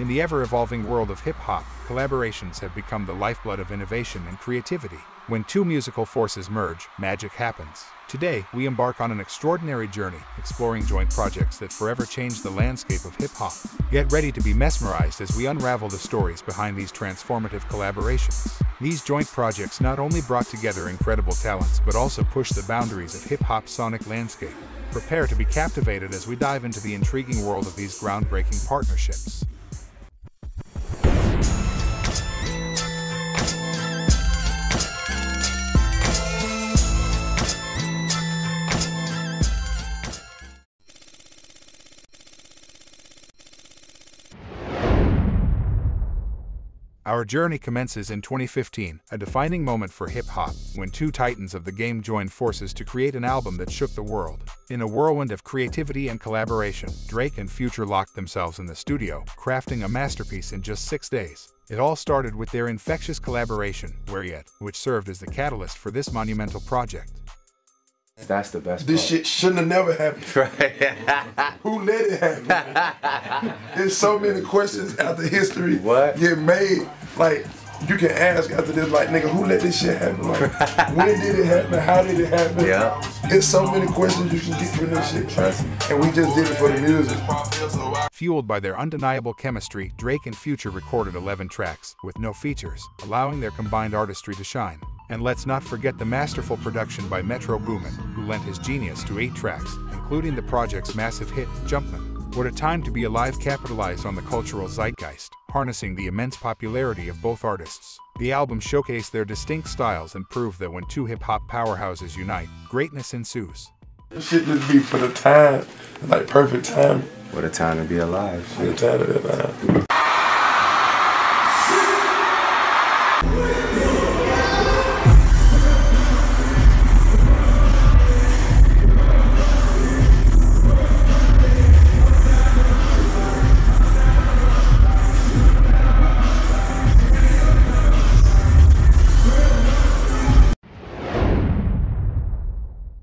In the ever-evolving world of hip-hop, collaborations have become the lifeblood of innovation and creativity. When two musical forces merge, magic happens. Today, we embark on an extraordinary journey, exploring joint projects that forever change the landscape of hip-hop. Get ready to be mesmerized as we unravel the stories behind these transformative collaborations. These joint projects not only brought together incredible talents, but also pushed the boundaries of hip-hop's sonic landscape. Prepare to be captivated as we dive into the intriguing world of these groundbreaking partnerships. Our journey commences in 2015, a defining moment for hip hop, when two titans of the game joined forces to create an album that shook the world. In a whirlwind of creativity and collaboration, Drake and Future locked themselves in the studio, crafting a masterpiece in just six days. It all started with their infectious collaboration, Where Ya At, which served as the catalyst for this monumental project. That's the best. This part. shit shouldn't have never happened. Right. Who let it happen? There's so many questions after history What? get made. Like you can ask after this, like nigga, who let this shit happen? Like when did it happen? How did it happen? Yeah. There's so many questions you can get from this shit. Trust me. And we just did it for the music. Fueled by their undeniable chemistry, Drake and Future recorded 11 tracks, with no features, allowing their combined artistry to shine. And let's not forget the masterful production by Metro Boomin, who lent his genius to eight tracks, including the project's massive hit, Jumpman. What a time to be alive capitalized on the cultural zeitgeist, harnessing the immense popularity of both artists. The album showcased their distinct styles and proved that when two hip-hop powerhouses unite, greatness ensues. This shit just be for the time, like perfect time. What a time to be alive. For the Shit. time of that time.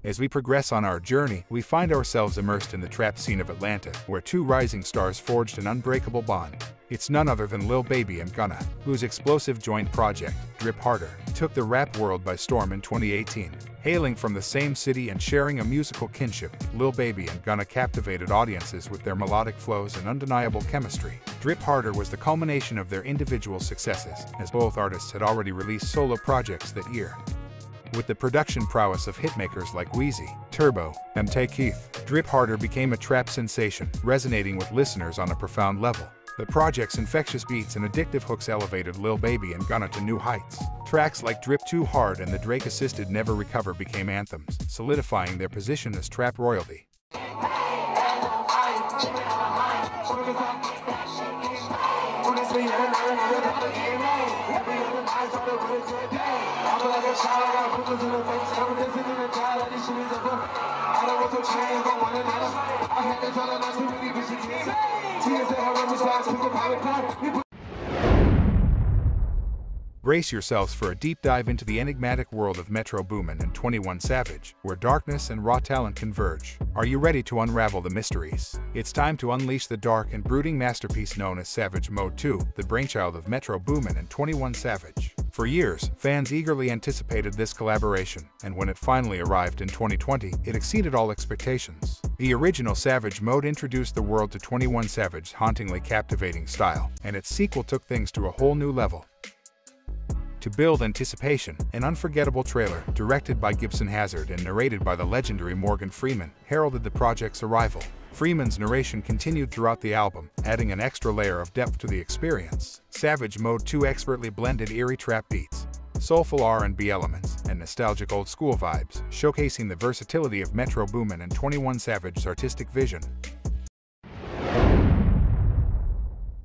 As we progress on our journey, we find ourselves immersed in the trap scene of Atlanta, where two rising stars forged an unbreakable bond. It's none other than Lil Baby and Gunna, whose explosive joint project, Drip Harder, took the rap world by storm in 2018. Hailing from the same city and sharing a musical kinship, Lil Baby and Gunna captivated audiences with their melodic flows and undeniable chemistry. Drip Harder was the culmination of their individual successes, as both artists had already released solo projects that year. With the production prowess of hitmakers like Wheezy, Turbo, and Tay Keith, Drip Harder became a trap sensation, resonating with listeners on a profound level. The project's infectious beats and addictive hooks elevated Lil Baby and Gunna to new heights. Tracks like Drip Too Hard and the Drake-assisted Never Recover became anthems, solidifying their position as trap royalty. Brace yourselves for a deep dive into the enigmatic world of Metro Boomin and 21 Savage, where darkness and raw talent converge. Are you ready to unravel the mysteries? It's time to unleash the dark and brooding masterpiece known as Savage Mode 2, the brainchild of Metro Boomin and 21 Savage. For years, fans eagerly anticipated this collaboration, and when it finally arrived in 2020, it exceeded all expectations. The original Savage Mode introduced the world to 21 Savage's hauntingly captivating style, and its sequel took things to a whole new level. To build anticipation, an unforgettable trailer, directed by Gibson Hazard and narrated by the legendary Morgan Freeman, heralded the project's arrival. Freeman's narration continued throughout the album, adding an extra layer of depth to the experience. Savage Mode 2 expertly blended eerie trap beats, soulful R&B elements, and nostalgic old-school vibes, showcasing the versatility of Metro Boomin and 21 Savage's artistic vision.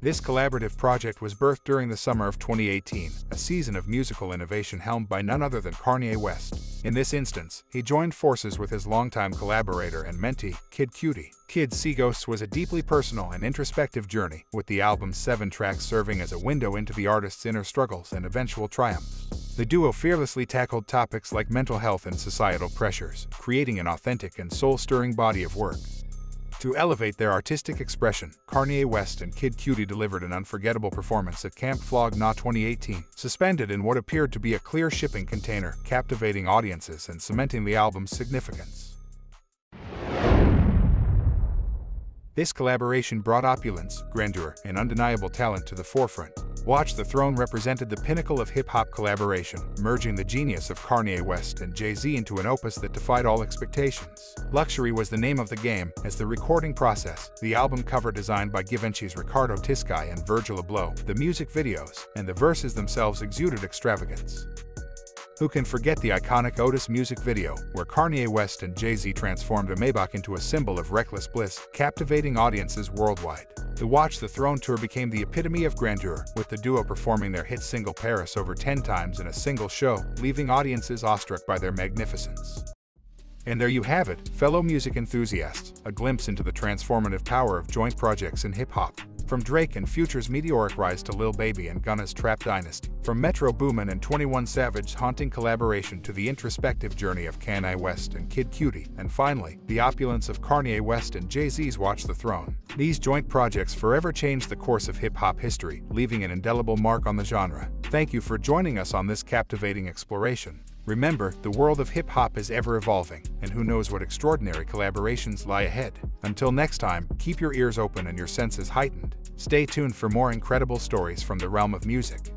This collaborative project was birthed during the summer of 2018, a season of musical innovation helmed by none other than Kanye West. In this instance, he joined forces with his longtime collaborator and mentee, Kid Cudi. Kid See Ghosts was a deeply personal and introspective journey, with the album's seven tracks serving as a window into the artist's inner struggles and eventual triumphs. The duo fearlessly tackled topics like mental health and societal pressures, creating an authentic and soul-stirring body of work. To elevate their artistic expression, Kanye West and Kid Cudi delivered an unforgettable performance at Camp Flog Gnaw 2018, suspended in what appeared to be a clear shipping container, captivating audiences and cementing the album's significance. This collaboration brought opulence, grandeur, and undeniable talent to the forefront. Watch the Throne represented the pinnacle of hip-hop collaboration, merging the genius of Kanye West and Jay-Z into an opus that defied all expectations. Luxury was the name of the game, as the recording process, the album cover designed by Givenchy's Riccardo Tisci and Virgil Abloh, the music videos, and the verses themselves exuded extravagance. Who can forget the iconic Otis music video, where Kanye West and Jay-Z transformed a Maybach into a symbol of reckless bliss, captivating audiences worldwide. The Watch the Throne tour became the epitome of grandeur, with the duo performing their hit single Paris over 10 times in a single show, leaving audiences awestruck by their magnificence. And there you have it, fellow music enthusiasts, a glimpse into the transformative power of joint projects in hip-hop. From Drake and Future's meteoric rise to Lil Baby and Gunna's Trap Dynasty, from Metro Boomin and 21 Savage's haunting collaboration to the introspective journey of Kanye West and Kid Cudi, and finally, the opulence of Kanye West and Jay-Z's Watch the Throne. These joint projects forever changed the course of hip-hop history, leaving an indelible mark on the genre. Thank you for joining us on this captivating exploration. Remember, the world of hip hop is ever evolving, and who knows what extraordinary collaborations lie ahead. Until next time, keep your ears open and your senses heightened. Stay tuned for more incredible stories from the realm of music.